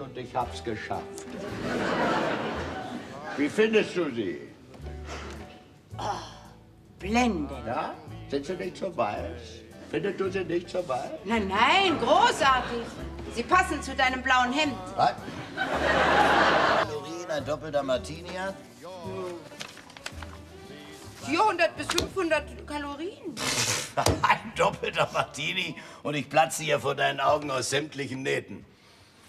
und ich hab's geschafft. Wie findest du sie? Blendend. Ja? Sind sie nicht so weiß? Findest du sie nicht so weiß? Nein, nein, großartig. Sie passen zu deinem blauen Hemd. Was? Kalorien, ein doppelter Martini hat? 400 bis 500 Kalorien. Ein doppelter Martini und ich platze hier vor deinen Augen aus sämtlichen Nähten.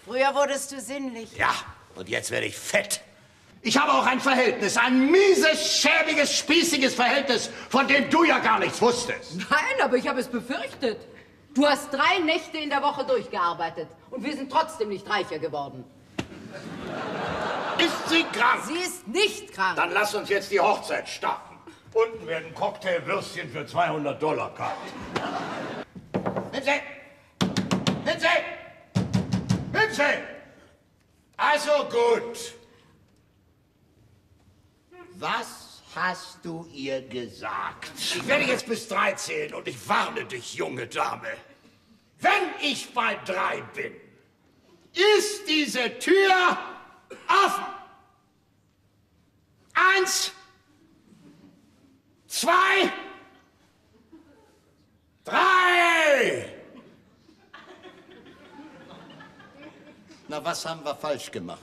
Früher wurdest du sinnlich. Ja, und jetzt werde ich fett. Ich habe auch ein Verhältnis, ein mieses, schäbiges, spießiges Verhältnis, von dem du ja gar nichts wusstest. Nein, aber ich habe es befürchtet. Du hast drei Nächte in der Woche durchgearbeitet und wir sind trotzdem nicht reicher geworden. Ist sie krank? Sie ist nicht krank. Dann lass uns jetzt die Hochzeit starten. Unten werden Cocktailwürstchen für 200 Dollar gehabt. Lindsay! Also gut. Was hast du ihr gesagt? Ich werde jetzt bis drei zählen und ich warne dich, junge Dame. Wenn ich bei drei bin, ist diese Tür offen. Eins, zwei, drei. Na, was haben wir falsch gemacht?